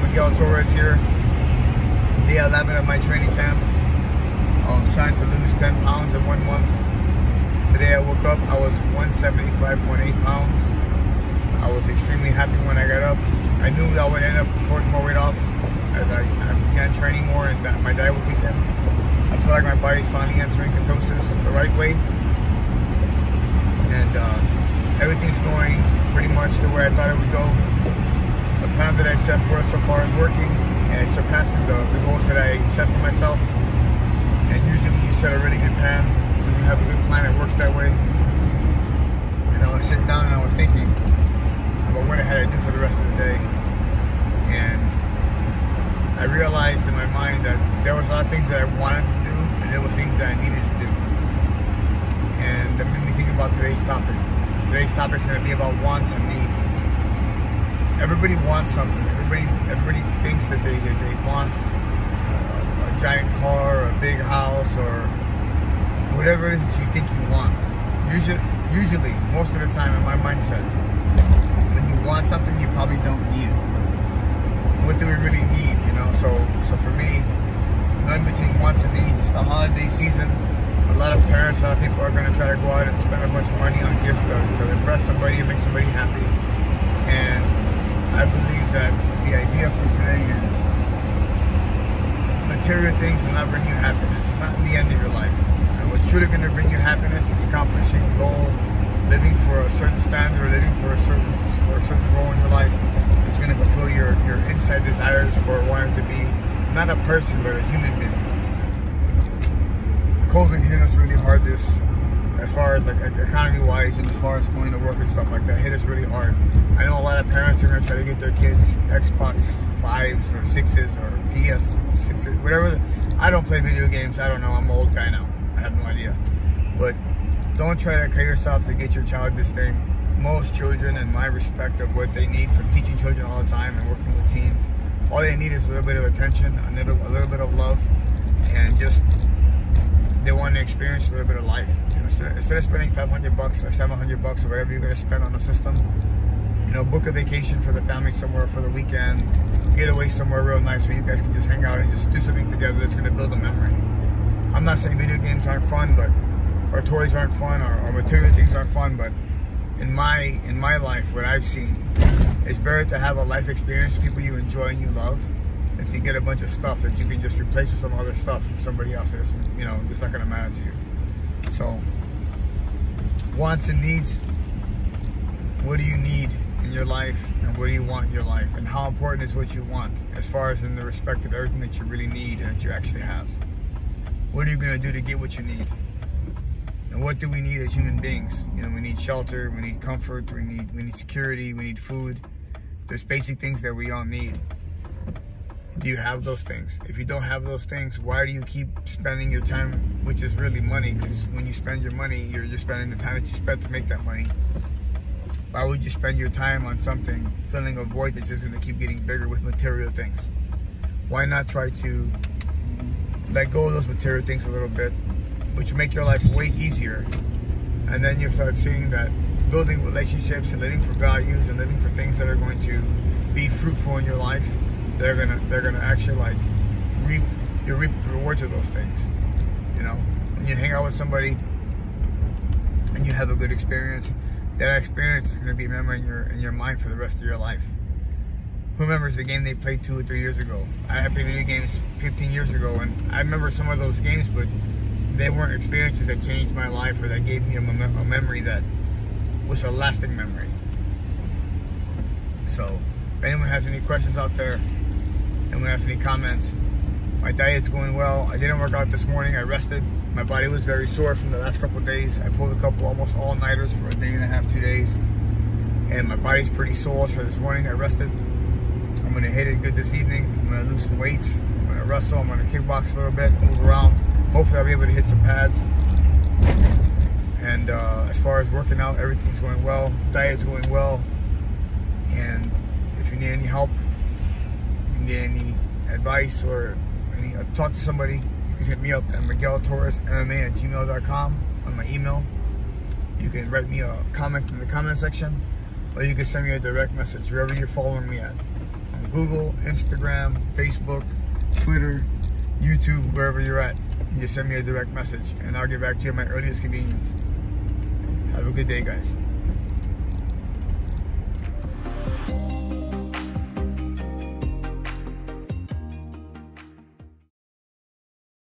Miguel Torres here. Day 11 of my training camp. I'm trying to lose 10 pounds in one month. Today I woke up, I was 175.8 pounds. I was extremely happy when I got up. I knew that I would end up putting more weight off as I, I began training more and my diet would kick in. I feel like my body's finally entering ketosis the right way. And uh, everything's going pretty much the way I thought it would go the plan that I set for us so far is working and it's surpassing the, the goals that I set for myself. And usually when you set a really good plan, when you have a good plan, it works that way. And I was sitting down and I was thinking about what I had to do for the rest of the day. And I realized in my mind that there was a lot of things that I wanted to do and there were things that I needed to do. And that made me think about today's topic. Today's topic is going to be about wants and needs everybody wants something. Everybody everybody thinks that they they want uh, a giant car, or a big house, or whatever it is that you think you want. Usually, usually, most of the time, in my mindset, when you want something, you probably don't need it. What do we really need? You know. So so for me, none between wants and needs. It's the holiday season. A lot of parents, a lot of people are going to try to go out and spend a bunch of money on gifts to, to impress somebody and make somebody happy. And I believe that the idea for today is material things will not bring you happiness, not in the end of your life. What's truly going to bring you happiness is accomplishing a goal, living for a certain standard, living for a certain for a certain role in your life. It's going to fulfill your your inside desires for wanting to be not a person but a human being. COVID hit us really hard this as far as like economy wise and as far as going to work and stuff like that hit us really hard. I know a lot of parents are gonna try to get their kids Xbox fives or sixes or PS sixes, whatever. I don't play video games. I don't know. I'm an old guy now. I have no idea. But don't try to cut yourself to get your child this thing. Most children, in my respect of what they need from teaching children all the time and working with teens, all they need is a little bit of attention, a little, a little bit of love, and just they want to experience a little bit of life. You know, instead of spending 500 bucks or 700 bucks or whatever you're going to spend on the system, you know, book a vacation for the family somewhere for the weekend, get away somewhere real nice where you guys can just hang out and just do something together that's going to build a memory. I'm not saying video games aren't fun, but or toys aren't fun, or material things aren't fun, but in my in my life, what I've seen, it's better to have a life experience, people you enjoy and you love, and you get a bunch of stuff that you can just replace with some other stuff from somebody else that's you know just not gonna matter to you. So wants and needs. What do you need in your life and what do you want in your life and how important is what you want as far as in the respect of everything that you really need and that you actually have. What are you gonna do to get what you need? And what do we need as human beings? You know, we need shelter, we need comfort, we need we need security, we need food. There's basic things that we all need do you have those things? If you don't have those things, why do you keep spending your time, which is really money? Because when you spend your money, you're just spending the time that you spent to make that money. Why would you spend your time on something, filling a void that's just going to keep getting bigger with material things? Why not try to let go of those material things a little bit, which make your life way easier? And then you start seeing that building relationships and living for values and living for things that are going to be fruitful in your life they're gonna they're gonna actually like reap you reap the rewards of those things. You know, when you hang out with somebody and you have a good experience, that experience is gonna be a memory in your in your mind for the rest of your life. Who remembers the game they played two or three years ago? I have played video games 15 years ago, and I remember some of those games, but they weren't experiences that changed my life or that gave me a, mem- a memory that was a lasting memory. So, if anyone has any questions out there, anyone has any comments, my diet's going well. I didn't work out this morning. I rested. My body was very sore from the last couple days. I pulled a couple almost all-nighters for a day and a half, two days. And my body's pretty sore, so this morning I rested. I'm gonna hit it good this evening. I'm gonna lose some weights. I'm gonna wrestle. I'm gonna kickbox a little bit, move around. Hopefully I'll be able to hit some pads. And uh, as far as working out, everything's going well. Diet's going well. And if you need any help, need any advice or any uh, talk to somebody, you can hit me up at Miguel Torres MMA at gmail.com on my email. You can write me a comment in the comment section, or you can send me a direct message wherever you're following me at. Google, Instagram, Facebook, Twitter, YouTube, wherever you're at. You send me a direct message and I'll get back to you at my earliest convenience. Have a good day, guys.